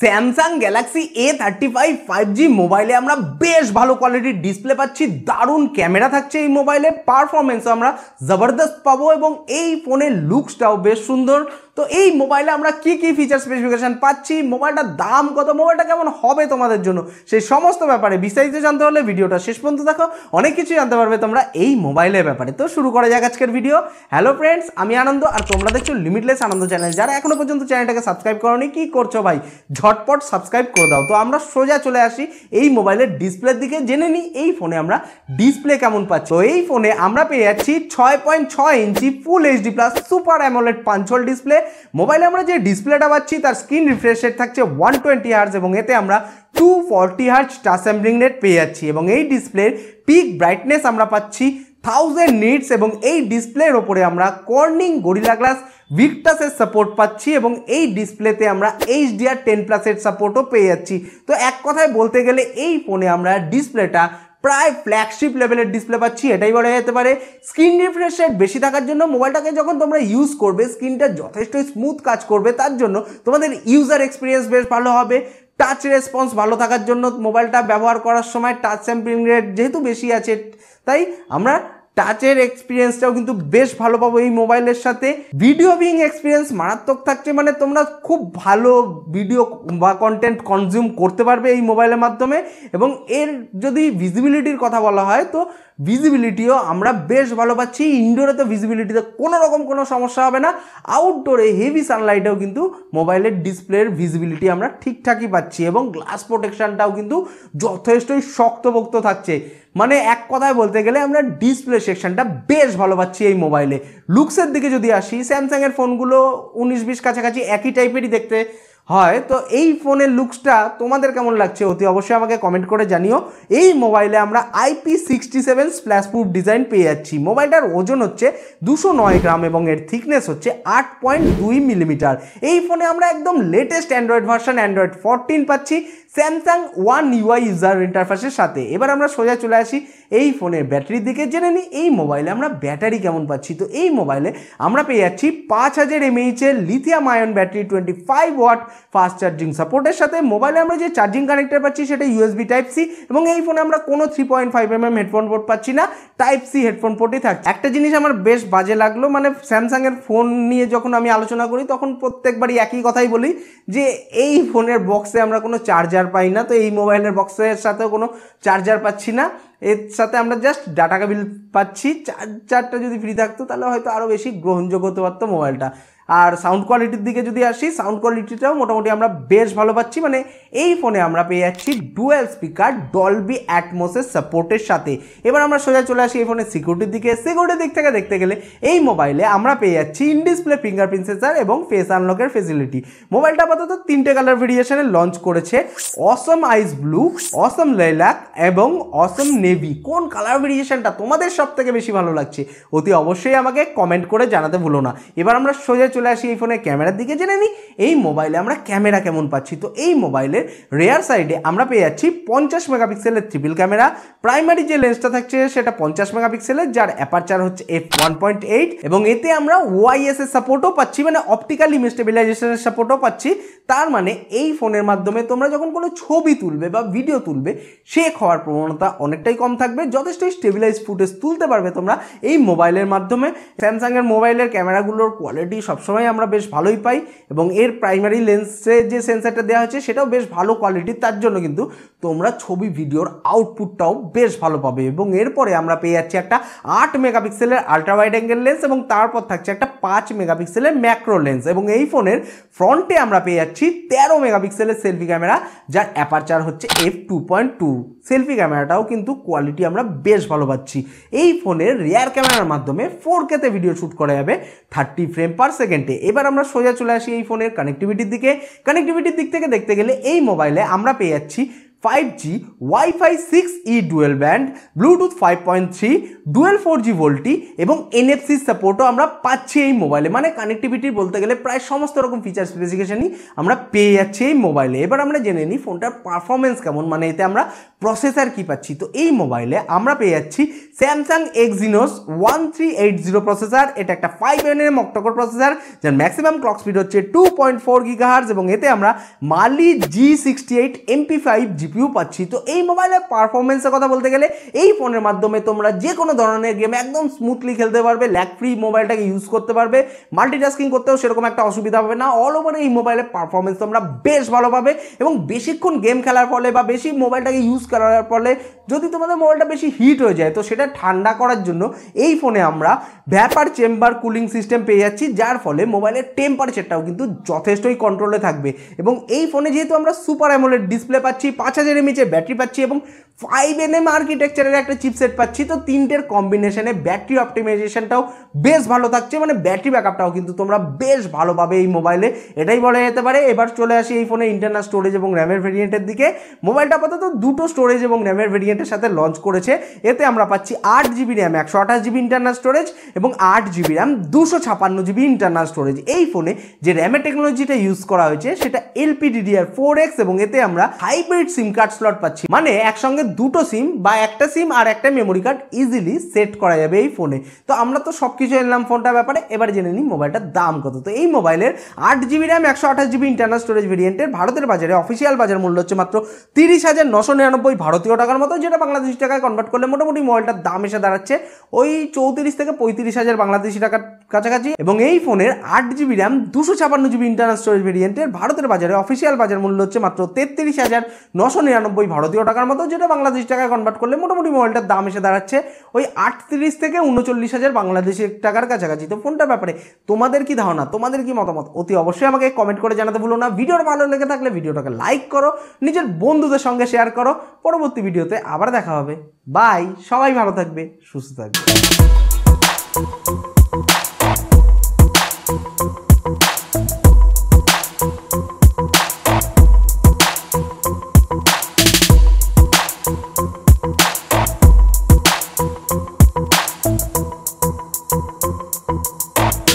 Samsung Galaxy A thirty five five G মোবাইলে আমরা বেশ ভালো কোয়ালিটির ডিসপ্লে পাচ্ছি, দারুণ ক্যামেরা থাকছে এই মোবাইলে পারফরমেন্সও আমরা জবরদস্ত পাবো এবং এই ফোনের লুকসটাও বেশ সুন্দর। তো এই মোবাইলে আমরা কি কি ফিচার স্পেসিফিকেশন পাচ্ছি মোবাইলটার দাম কত মোবাইলটা কেমন হবে তোমাদের জন্য, সেই সমস্ত ব্যাপারে বিস্তারিত জানতে হলে ভিডিওটা শেষ পর্যন্ত দেখো, অনেক কিছু জানতে পারবে তোমরা এই মোবাইলের ব্যাপারে। তো শুরু করা যাক আজকের ভিডিও হ্যালো ফ্রেন্ডস আমি আনন্দ আর তোমরা দেখছ লিমিটলেস আনন্দ চ্যানেল যারা এখনও পর্যন্ত চ্যানেলটাকে সাবস্ক্রাইব করোনি, কি করছ ভাই? ঝটপট সাবস্ক্রাইব করে দাও। তো আমরা সোজা চলে আসি এই মোবাইলের ডিসপ্লের দিকে। জেনে নিই এই ফোনে আমরা ডিসপ্লে কেমন পাচ্ছি। তো এই ফোনে আমরা পেয়ে যাচ্ছি ছয় পয়েন্ট ছয় inch full HD plus super AMOLED punch hole display মোবাইলে আমরা যে ডিসপ্লেটা পাচ্ছি, তার স্ক্রিন রিফ্রেশ রেট থাকছে ওয়ান টোয়েন্টি হার্স এবং এতে আমরা two forty hertz touch sampling rate পেয়ে যাচ্ছি। এবং এই ডিসপ্লের পিক ব্রাইটনেস আমরা পাচ্ছি থাউজেন্ড নিটস এবং এই ডিসপ্লের ওপরে আমরা কর্নিং গরিলা গ্লাস ভিক্টাসের সাপোর্ট পাচ্ছি এবং এই ডিসপ্লেতে আমরা এইচডিআর টেন প্লাসের সাপোর্টও পেয়ে যাচ্ছি। তো এক কথায় বলতে গেলে এই ফোনে আমরা ডিসপ্লেটা প্রায় ফ্ল্যাগশিপ লেভেলের ডিসপ্লে পাচ্ছি, এটাই বলা যেতে পারে। স্ক্রিন রিফ্রেশ রেট বেশি থাকার জন্য মোবাইলটাকে যখন তোমরা ইউজ করবে স্ক্রিনটা যথেষ্ট স্মুথ কাজ করবে, তার জন্য তোমাদের ইউজার এক্সপিরিয়েন্স বেশ ভালো হবে। টাচ রেসপন্স ভালো থাকার জন্য মোবাইলটা ব্যবহার করার সময় টাচ স্যাম্পলিং রেট যেহেতু বেশি আছে, তাই আমরা টাচের এক্সপিরিয়েন্সটাও কিন্তু বেশ ভালো পাবো এই মোবাইলের সাথে। ভিডিও বিং এক্সপিরিয়েন্স মারাত্মক থাকছে মানে তোমরা খুব ভালো ভিডিও বা কন্টেন্ট কনজিউম করতে পারবে এই মোবাইলের মাধ্যমে এবং এর যদি ভিজিবিলিটির কথা বলা হয়, তো ভিজিবিলিটিও আমরা বেশ ভালো পাচ্ছি। ইনডোরে তো ভিজিবিলিটিতে কোনো রকম কোনো সমস্যা হবে না। আউটডোরে হেভি সানলাইটেও কিন্তু মোবাইলের ডিসপ্লের ভিজিবিলিটি আমরা ঠিকঠাকই পাচ্ছি এবং গ্লাস প্রোটেকশানটাও কিন্তু যথেষ্টই শক্তপোক্ত থাকছে। মানে এক কথায় বলতে গেলে আমরা ডিসপ্লে সেকশনটা বেশ ভালো পাচ্ছি এই মোবাইলে লুকসের দিকে যদি আসি স্যামসাংয়ের ফোনগুলো উনিশ বিশ কাছাকাছি একই টাইপেরই দেখতে। হয়, তো এই ফোনের লুকসটা তোমাদের কেমন লাগছে অতি অবশ্যই আমাকে কমেন্ট করে জানিও। এই মোবাইলে আমরা IP sixty seven splash proof design পেয়ে যাচ্ছি। মোবাইলটার ওজন হচ্ছে দুশো নয় গ্রাম এবং এর থিকনেস হচ্ছে আট পয়েন্ট দুই মিলিমিটার এই ফোনে আমরা একদম latest Android version Android fourteen পাচ্ছি স্যামসাং ওয়ান ইউআই ইউজার ইন্টারফেসের সাথে। এবার আমরা সোজা চলে আসি এই ফোনের ব্যাটারির দিকে। জেনে নিই, এই মোবাইলে আমরা ব্যাটারি কেমন পাচ্ছি? তো এই মোবাইলে আমরা পেয়ে যাচ্ছি পাঁচ হাজার এমএইচের lithium ion battery twenty five watt fast charging সাপোর্টের সাথে মোবাইলে আমরা যে চার্জিং কানেক্টার পাচ্ছি সেটা ইউএসবি টাইপ সি এবং এই ফোনে আমরা কোনো three point five M M headphone port পাচ্ছি না টাইপ সি হেডফোন পোর্টই থাকছে। একটা জিনিস আমার বেশ বাজে লাগল মানে স্যামসাংয়ের ফোন নিয়ে যখন আমি আলোচনা করি তখন প্রত্যেকবারই একই কথাই বলি যে এই ফোনের বক্সে আমরা কোনো চার্জার পাই না, তো এই মোবাইলের বক্সের সাথেও কোনো চার্জার পাচ্ছি না। এর সাথে আমরা জাস্ট ডাটা কেবিল পাচ্ছি। চার্জারটা যদি ফ্রি থাকতো, তাহলে হয়তো আরও বেশি গ্রহণযোগ্য হতে পারতো মোবাইলটা আর সাউন্ড কোয়ালিটির দিকে যদি আসি সাউন্ড কোয়ালিটিটাও মোটামুটি আমরা বেশ ভালো পাচ্ছি। মানে এই ফোনে আমরা পেয়ে যাচ্ছি ডুয়েল স্পিকার ডলবি অ্যাটমোসের সাপোর্টের সাথে। এবার আমরা সোজা চলে আসি এই ফোনের সিকিউরিটির দিকে। সিকিউরিটির দিক থেকে দেখতে গেলে এই মোবাইলে আমরা পেয়ে যাচ্ছি ইন ডিসপ্লে ফিঙ্গারপ্রিন্ট সেন্সার এবং ফেস আনলকের ফেসিলিটি মোবাইলটা আপাতত তিনটে কালার ভেরিয়েশনে লঞ্চ করেছে। অসম আইস ব্লু অসম লেলাক এবং অসম নেভি কোন কালার ভেরিয়েশনটা তোমাদের সব থেকে বেশি ভালো লাগছে? অতি অবশ্যই আমাকে কমেন্ট করে জানাতে ভুলো না। এবার আমরা সোজা চলে আসি এই ফোনের ক্যামেরার দিকে। জেনে নিই এই মোবাইলে আমরা ক্যামেরা কেমন পাচ্ছি? তো এই মোবাইলের রেয়ার সাইডে আমরা পেয়ে যাচ্ছি পঞ্চাশ মেগাপিক্সেলের ট্রিপল ক্যামেরা প্রাইমারি যে লেন্সটা থাকছে সেটা পঞ্চাশ মেগাপিক্সেলের যার অ্যাপারচার হচ্ছে এফ ওয়ান পয়েন্ট এইট এবং এতে আমরা ওয়াইএস এর সাপোর্টও পাচ্ছি মানে অপটিক্যাল ইমেজ স্টেবিলাইজেশনের সাপোর্টও পাচ্ছি। তার মানে এই ফোনের মাধ্যমে তোমরা যখন কোনো ছবি তুলবে বা ভিডিও তুলবে শেক হওয়ার প্রবণতা অনেকটাই কম থাকবে, যথেষ্টই স্টেবিলাইজ ফুটেজ তুলতে পারবে তোমরা। এই মোবাইলের মাধ্যমে স্যামসাংয়ের মোবাইলের ক্যামেরাগুলোর কোয়ালিটি সবসময় আমরা বেশ ভালোই পাই এবং এর প্রাইমারি লেন্সে যে সেন্সারটা দেওয়া হয়েছে সেটাও বেশ ভালো কোয়ালিটির তার জন্য কিন্তু তোমরা ছবি ভিডিওর আউটপুটটাও বেশ ভালো পাবে এবং এরপরে আমরা পেয়ে যাচ্ছি একটা আট মেগাপিক্সেলের আলট্রা ওয়াইড অ্যাঙ্গেল লেন্স এবং তারপর থাকছে একটা পাঁচ মেগাপিক্সেলের ম্যাক্রো লেন্স এবং এই ফোনের ফ্রন্টে আমরা পেয়ে যাচ্ছি তেরো মেগাপিক্সেলের সেলফি ক্যামেরা যার অ্যাপারচার হচ্ছে F two point two selfie ক্যামেরাটাও কিন্তু কোয়ালিটি আমরা বেশ ভালো পাচ্ছি। এই ফোনের রেয়ার ক্যামেরার মাধ্যমে ফোর কেতে ভিডিও শ্যুট করা যাবে থার্টি ফ্রেম পার সেকেন্ডে এবার আমরা সোজা চলে আসি এই ফোনের কানেক্টিভিটির দিকে। কানেক্টিভিটির দিক থেকে দেখতে গেলে এই মোবাইলে আমরা পেয়ে যাচ্ছি five G wifi six E dual band Bluetooth five point three dual four G VoLTE এবং এনএফসি সাপোর্টও আমরা পাচ্ছি এই মোবাইলে মানে কানেক্টিভিটি বলতে গেলে প্রায় সমস্ত রকম ফিচার স্পেসিফিকেশনই আমরা পেয়ে যাচ্ছি এই মোবাইলে এবার আমরা জেনে নিই ফোনটার পারফরমেন্স কেমন মানে এতে আমরা প্রসেসার কি পাচ্ছি। তো এই মোবাইলে আমরা পেয়ে যাচ্ছি Samsung Exynos one three eight zero processor এটা একটা five N M octacore processor যার ম্যাক্সিমাম ক্লক স্পিড হচ্ছে টু পয়েন্ট ফোর গিগাহার্স এবং এতে আমরা Mali G sixty eight MP five GPU পাচ্ছি, তো এই মোবাইলের পারফরমেন্সের কথা বলতে গেলে এই ফোনের মাধ্যমে তোমরা যে কোনো ধরনের গেম একদম স্মুথলি খেলতে পারবে ল্যাক ফ্রি মোবাইলটাকে ইউজ করতে পারবে মাল্টিটাস্কিং করতেও সেরকম একটা অসুবিধা হবে না অল ওভার এই মোবাইলের পারফরমেন্স তোমরা বেশ ভালো পাবে এবং বেশিক্ষণ গেম খেলার ফলে বা বেশি মোবাইলটাকে ইউজ করার ফলে যদি তোমাদের মোবাইলটা বেশি হিট হয়ে যায়, তো সেটা ঠান্ডা করার জন্য এই ফোনে আমরা ভ্যাপার চেম্বার কুলিং সিস্টেম পেয়ে যাচ্ছি, যার ফলে মোবাইলের টেম্পারেচারটাও কিন্তু যথেষ্টই কন্ট্রোলে থাকবে এবং এই ফোনে যেহেতু আমরা সুপার অ্যামোলেড ডিসপ্লে পাচ্ছি, পাঁচ হাজার এমএচের ব্যাটারি পাচ্ছি এবং ফাইভ এন এম আর্কিটেকচারের একটা চিপসেট পাচ্ছি, তো তিনটের কম্বিনেশনে ব্যাটারি অপটিমাইজেশনটাও বেশ ভালো থাকছে মানে ব্যাটারি ব্যাকআপটাও কিন্তু তোমরা বেশ ভালো পাবে এই মোবাইলে এটাই বলা যেতে পারে। এবার চলে আসি এই ফোনে ইন্টারনাল স্টোরেজ এবং র্যামের ভেরিয়েন্টের দিকে। মোবাইলটা আপাতত দুটো স্টোরেজ এবং র্যামের ভেরিয়েন্টের সাথে লঞ্চ করেছে। এতে আমরা পাচ্ছি আট জিবি র্যাম একশো আঠাশ জিবি ইন্টারনাল স্টোরেজ এবং আট জিবি র্যাম দুশো ছাপান্ন জিবি ইন্টারনাল স্টোরেজ এই ফোনে যে র্যামের টেকনোলজিটা ইউজ করা হয়েছে, সেটা এলপিডিডিআর ফোর এক্স এবং এতে আমরা হাইব্রিড সিম কার্ড স্লট পাচ্ছি। মানে একসঙ্গে দুটো সিম বা একটা সিম আর একটা মেমোরি কার্ড ইজিলি সেট করা যাবে এই ফোনে তো আমরা তো সব কিছু এলাম ফোনটার ব্যাপারে, এবার জেনে নিই মোবাইলটার দাম কত। তো এই মোবাইলের আট জিবি র্যাম একশো আঠাশ জিবি ইন্টারনাল স্টোরেজ ভেরিয়েন্টের ভারতের বাজারে অফিসিয়াল বাজার মূল্য হচ্ছে মাত্র তিরিশ হাজার নশো নিরানব্বই ভারতীয় টাকার মতো, যেটা বাংলাদেশি টাকায় কনভার্ট করলে মোটামুটি মোবাইলটার দাম এসে দাঁড়াচ্ছে ওই চৌত্রিশ থেকে পঁয়ত্রিশ হাজার বাংলাদেশি টাকার কাছাকাছি। এবং এই ফোনের আট জিবি র্যাম দুশো ছাপান্ন জিবি ইন্টারনাল স্টোরেজ ভেরিয়েন্টের ভারতের বাজারে অফিসিয়াল বাজার মূল্য হচ্ছে মাত্র তেত্রিশ হাজার নশো নিরানব্বই ভারতীয় টাকার মতো, যেটা বাংলাদেশি টাকায় কনভার্ট করলে মোটামুটি মোবাইলটার দাম এসে দাঁড়াচ্ছে ওই আটত্রিশ থেকে উনচল্লিশ হাজার বাংলাদেশি টাকার কাছাকাছি। তো ফোনটার ব্যাপারে তোমাদের কি ধারণা? তোমাদের কি মতামত? অতি অবশ্যই আমাকে কমেন্ট করে জানাতে ভুলো না। ভিডিওটা ভালো লেগে থাকলে ভিডিওটাকে লাইক করো, নিজের বন্ধুদের সঙ্গে শেয়ার করো। পরবর্তী ভিডিওতে আবার দেখা হবে। বাই সবাই ভালো থাকবে, সুস্থ থাকবে।